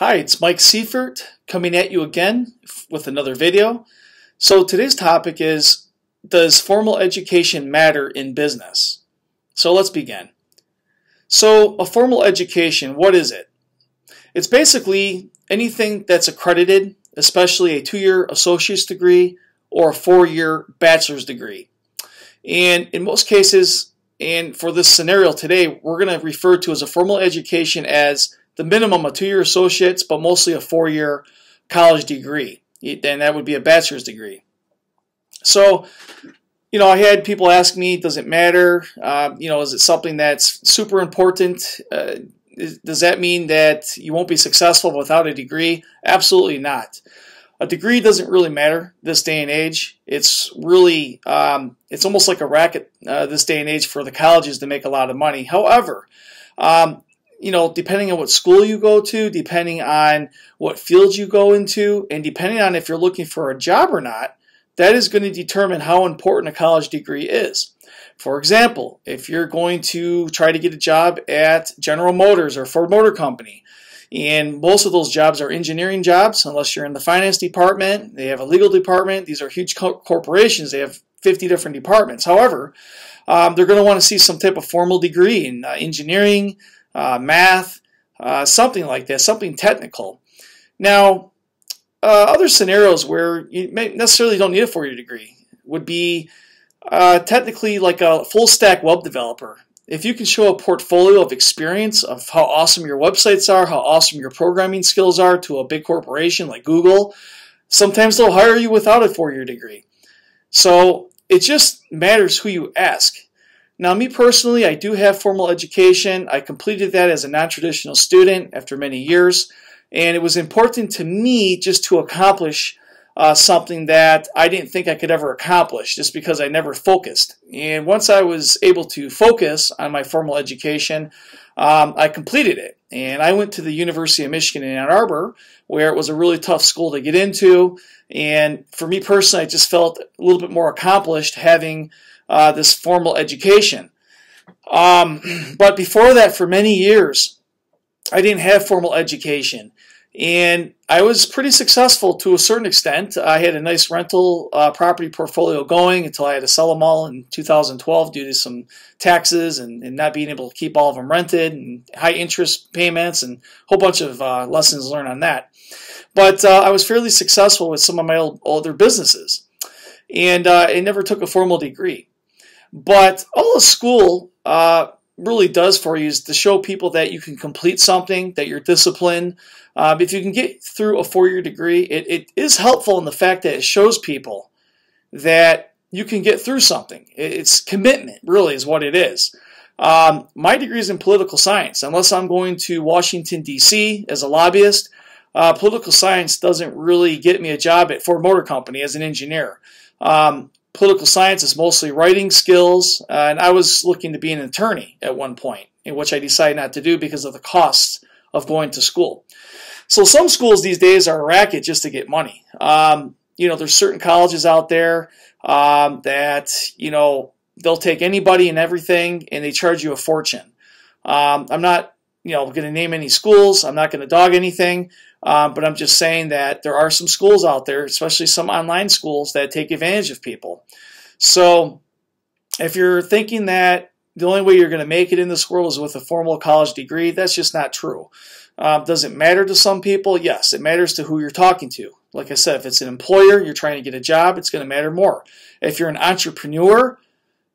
Hi, it's Mike Seifert coming at you again with another video. So today's topic is, does formal education matter in business? So let's begin. So a formal education, what is it? It's basically anything that's accredited, especially a two-year associate's degree or a four-year bachelor's degree. And in most cases, and for this scenario today, we're going to refer to as a formal education as the minimum of two-year associates, but mostly a four-year college degree. And that would be a bachelor's degree. So, you know, I had people ask me, does it matter? Uh, you know, is it something that's super important? Uh, does that mean that you won't be successful without a degree? Absolutely not. A degree doesn't really matter this day and age. It's really, um, it's almost like a racket uh, this day and age for the colleges to make a lot of money. However, um, you know, depending on what school you go to, depending on what field you go into, and depending on if you're looking for a job or not, that is going to determine how important a college degree is. For example, if you're going to try to get a job at General Motors or Ford Motor Company, and most of those jobs are engineering jobs, unless you're in the finance department, they have a legal department, these are huge co corporations, they have 50 different departments. However, um, they're going to want to see some type of formal degree in uh, engineering, uh, math, uh, something like that, something technical. Now, uh, other scenarios where you may necessarily don't need a four-year degree would be uh, technically like a full-stack web developer. If you can show a portfolio of experience of how awesome your websites are, how awesome your programming skills are to a big corporation like Google, sometimes they'll hire you without a four-year degree. So it just matters who you ask. Now, me personally, I do have formal education. I completed that as a non-traditional student after many years, and it was important to me just to accomplish uh, something that I didn't think I could ever accomplish just because I never focused. And once I was able to focus on my formal education, um, I completed it. And I went to the University of Michigan in Ann Arbor, where it was a really tough school to get into. And for me personally, I just felt a little bit more accomplished having uh, this formal education. Um, but before that, for many years, I didn't have formal education. And I was pretty successful to a certain extent. I had a nice rental uh, property portfolio going until I had to sell them all in 2012 due to some taxes and, and, not being able to keep all of them rented and high interest payments and a whole bunch of uh, lessons learned on that. But uh, I was fairly successful with some of my old, older businesses. And uh, I never took a formal degree. But all of school uh, really does for you is to show people that you can complete something, that you're disciplined. Uh, if you can get through a four-year degree, it, it is helpful in the fact that it shows people that you can get through something. It's commitment, really, is what it is. Um, my degree is in political science. Unless I'm going to Washington, D.C. as a lobbyist, uh, political science doesn't really get me a job at Ford Motor Company as an engineer. Um, political science is mostly writing skills, uh, and I was looking to be an attorney at one point, in which I decided not to do because of the cost of going to school. So some schools these days are a racket just to get money. Um, you know, there's certain colleges out there um, that, you know, they'll take anybody and everything and they charge you a fortune. Um, I'm not, you know, going to name any schools. I'm not going to dog anything. Uh, but I'm just saying that there are some schools out there, especially some online schools, that take advantage of people. So if you're thinking that the only way you're going to make it in this world is with a formal college degree, that's just not true. Uh, does it matter to some people? Yes, it matters to who you're talking to. Like I said, if it's an employer, you're trying to get a job, it's going to matter more. If you're an entrepreneur,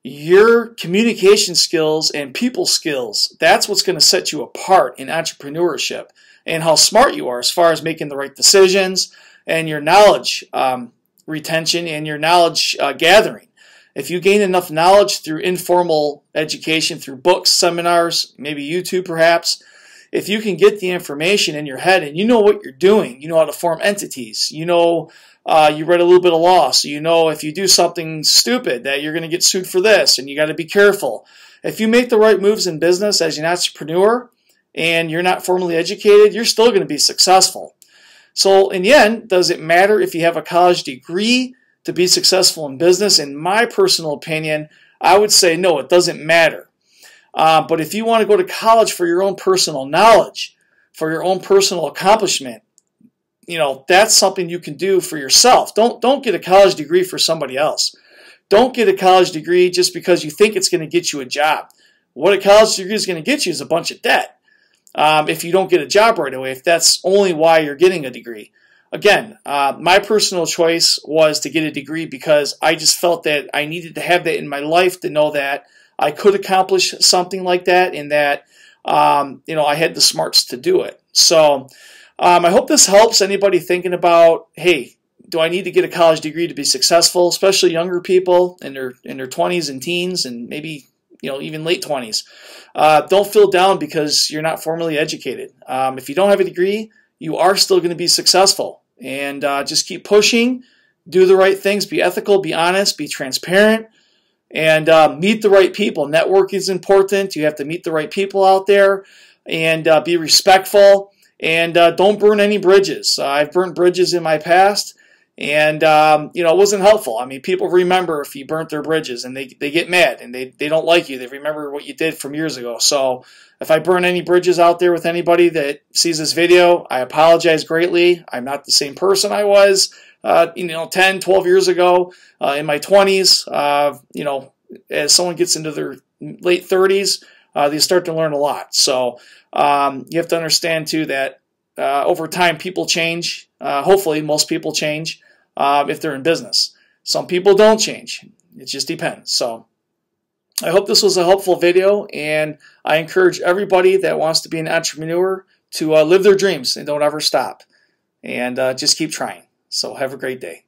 your communication skills and people skills, that's what's going to set you apart in entrepreneurship and how smart you are as far as making the right decisions and your knowledge um, retention and your knowledge uh, gathering. If you gain enough knowledge through informal education, through books, seminars, maybe YouTube perhaps, if you can get the information in your head and you know what you're doing, you know how to form entities, you know uh, you read a little bit of law, so you know if you do something stupid that you're going to get sued for this and you got to be careful. If you make the right moves in business as an entrepreneur, and you're not formally educated, you're still going to be successful. So in the end, does it matter if you have a college degree to be successful in business? In my personal opinion, I would say no, it doesn't matter. Uh, but if you want to go to college for your own personal knowledge, for your own personal accomplishment, you know, that's something you can do for yourself. Don't don't get a college degree for somebody else. Don't get a college degree just because you think it's going to get you a job. What a college degree is going to get you is a bunch of debt. Um, if you don't get a job right away, if that's only why you're getting a degree. Again, uh, my personal choice was to get a degree because I just felt that I needed to have that in my life to know that I could accomplish something like that and that um, you know I had the smarts to do it. So um, I hope this helps anybody thinking about, hey, do I need to get a college degree to be successful? Especially younger people in their in their 20s and teens, and maybe you know even late 20s. Uh, don't feel down because you're not formally educated. Um, if you don't have a degree, you are still going to be successful, and uh, just keep pushing. Do the right things. Be ethical. Be honest. Be transparent. And uh, meet the right people. Network is important. You have to meet the right people out there and uh, be respectful and uh, don't burn any bridges. Uh, I've burned bridges in my past, and um, you know it wasn't helpful. I mean, people remember if you burnt their bridges, and they, they get mad, and they, they don't like you. They remember what you did from years ago. So if I burn any bridges out there with anybody that sees this video, I apologize greatly. I'm not the same person I was, uh, you know, 10, 12 years ago uh, in my 20s. Uh, you know, as someone gets into their late 30s, uh, they start to learn a lot. So um, you have to understand too that uh, over time people change. Uh, hopefully, most people change uh, if they're in business. Some people don't change. It just depends. So I hope this was a helpful video, and I encourage everybody that wants to be an entrepreneur to uh, live their dreams and don't ever stop, and uh, just keep trying. So have a great day.